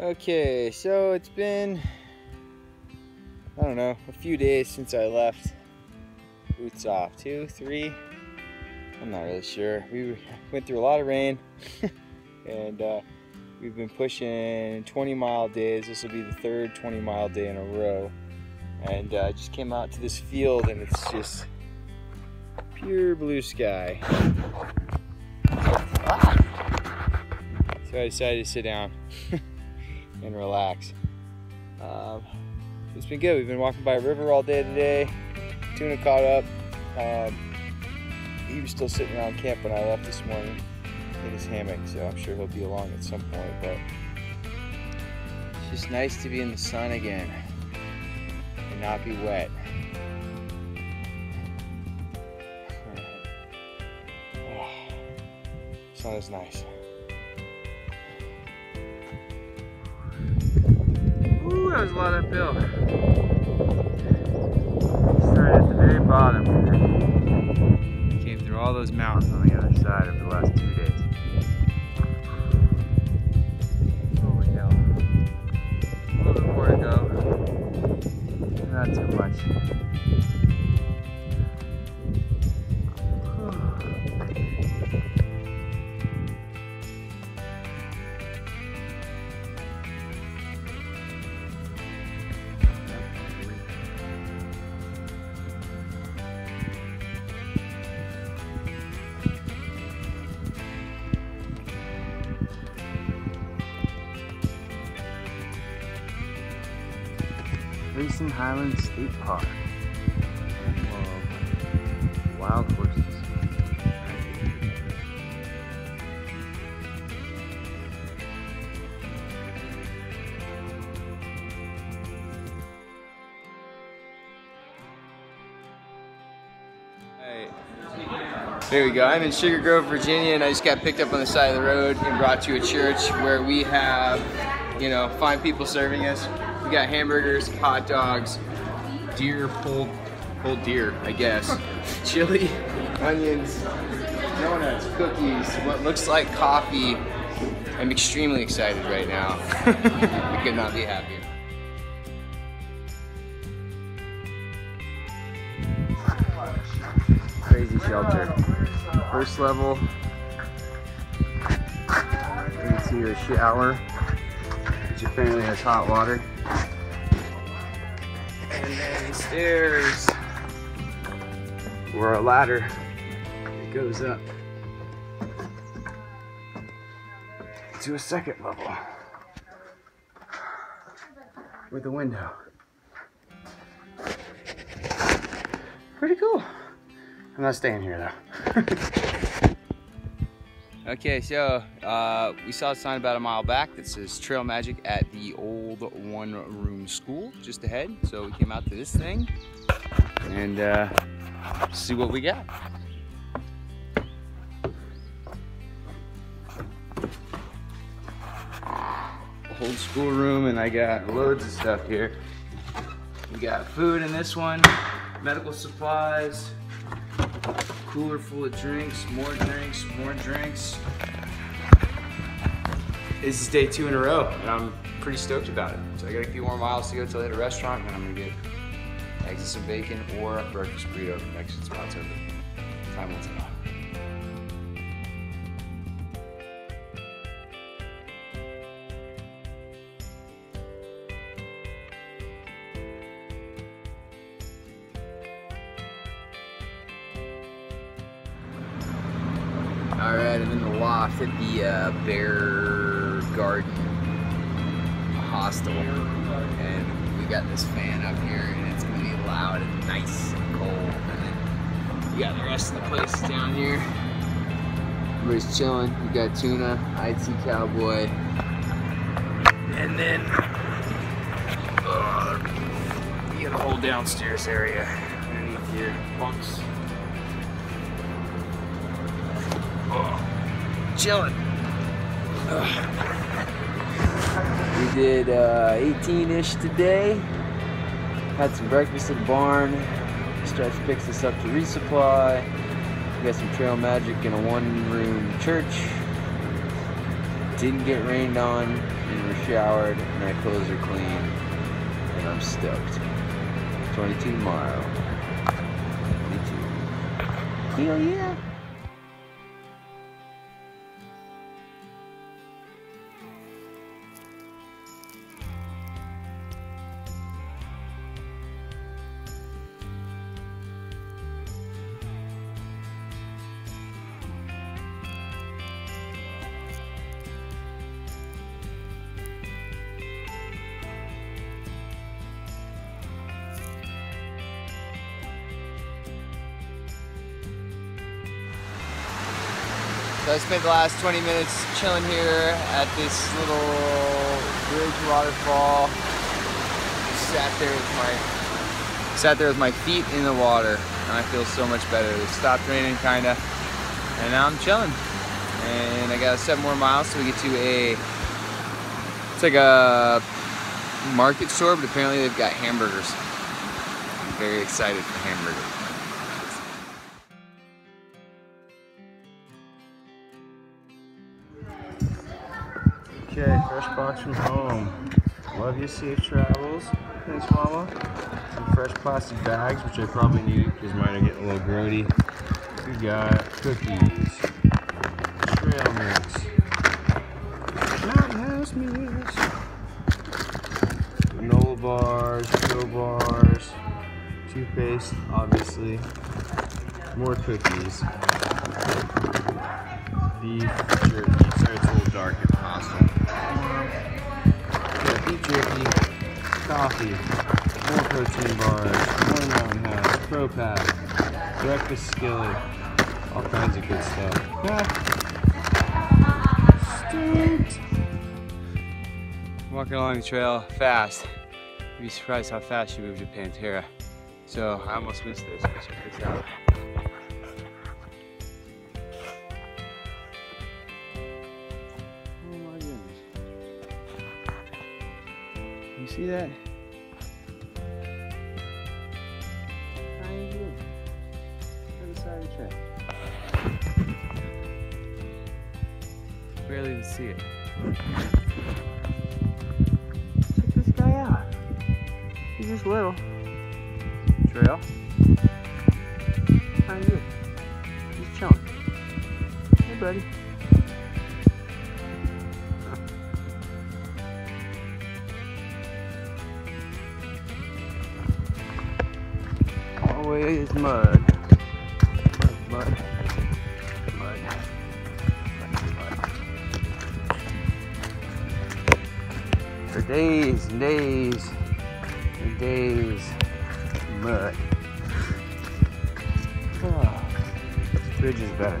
Okay, so it's been, I don't know, a few days since I left. Boots off, two, three, I'm not really sure. We went through a lot of rain and uh, we've been pushing 20 mile days. This will be the third 20 mile day in a row. And uh, I just came out to this field and it's just pure blue sky. So I decided to sit down and relax. Um, it's been good. We've been walking by a river all day today. Tuna caught up. Um, he was still sitting around camp when I left this morning in his hammock, so I'm sure he'll be along at some point. But it's just nice to be in the sun again and not be wet. sun is nice. Ooh, that was a lot uphill. Started at the very bottom. Came through all those mountains on the other side over the last two days. Grayson Highlands State Park. Wild horses. There we go. I'm in Sugar Grove, Virginia, and I just got picked up on the side of the road and brought to a church where we have, you know, fine people serving us. We got hamburgers, hot dogs, deer pulled, pulled deer, I guess, chili, onions, donuts, cookies, what looks like coffee. I'm extremely excited right now. I could not be happier. Crazy shelter. First level. You can see your shower, which apparently has hot water. And stairs, or a ladder that goes up to a second level with a window. Pretty cool. I'm not staying here though. okay, so uh, we saw a sign about a mile back that says Trail Magic at the old one room school just ahead. So we came out to this thing and uh, see what we got. Old school room and I got loads of stuff here. We got food in this one, medical supplies, cooler full of drinks, more drinks, more drinks. This is day two in a row, and I'm pretty stoked about it. So I got a few more miles to go till I hit a restaurant, and I'm gonna get eggs and some bacon or a breakfast burrito from Mexican spots over. Time will tell. All right, I'm in the loft at the uh, Bear Garden Hostel, and we got this fan up here, and it's gonna be loud and nice and cold. And then we got the rest of the place down here. Everybody's chilling. We got tuna, IT Cowboy, and then uh, you got a whole downstairs area underneath here, bunks. Chilling. We did uh, 18-ish today. Had some breakfast at the barn. Stretch picks us up to resupply. We got some trail magic in a one-room church. Didn't get rained on in showered, and my clothes are clean, and I'm stoked. 22 tomorrow. 22. Hell yeah! So I spent the last 20 minutes chilling here at this little bridge waterfall. Sat there with my sat there with my feet in the water and I feel so much better. It stopped raining kinda and now I'm chilling. And I got seven more miles so we get to a it's like a market store, but apparently they've got hamburgers. I'm very excited for hamburgers. Okay, fresh box from home. Love you, safe travels. Thanks, Mama. Some fresh plastic bags, which I probably need because mine are getting a little grody. We got cookies, trail mix, mountain house granola bars, bars, toothpaste, obviously, more cookies, beef jerky. Sorry, it's a little dark hostel. Yeah, beef jerky, coffee, more protein bars, more mountain house, Pro-Pak, breakfast skillet, all kinds of good stuff. Yeah. Stoked. walking along the trail fast. You'd be surprised how fast you move to Pantera. So I almost missed this. Check this out. You see that? Tiny view. On the side of the trail. Barely even see it. Check this guy out. He's just little. Trail. How you? He's chilling. Hey, buddy. Always mud. Mud, mud, mud, mud. For days and days and days, mud. Ah, oh, this bridge is better.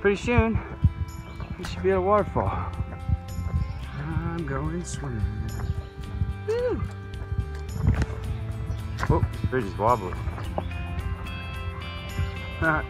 Pretty soon, we should be a waterfall. I'm going swimming. Woo. Oh, this bridge is wobbly. Uh,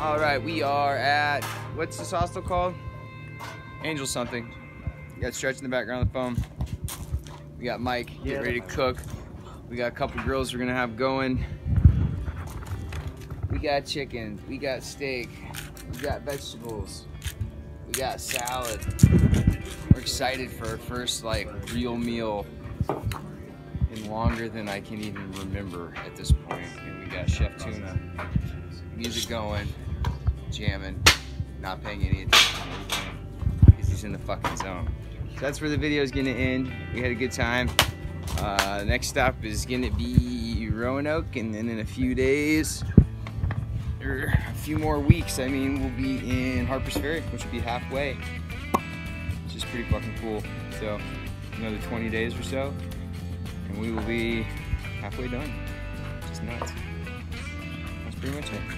All right, we are at what's this hostel called? Angel something. We got Stretch in the background of the phone. We got Mike getting Yeah. ready to cook. We got a couple grills we're gonna have going. We got chicken. We got steak. We got vegetables. We got salad. We're excited for our first like real meal in longer than I can even remember at this point. And we got Chef Tuna music going, jamming, not paying any attention to anything because he's in the fucking zone. So that's where the video is gonna end. We had a good time. Uh, next stop is gonna be Roanoke, and then in a few days, or a few more weeks, I mean, we'll be in Harper's Ferry, which will be halfway, which is pretty fucking cool. So another 20 days or so, and we will be halfway done. Just nuts. That's pretty much it.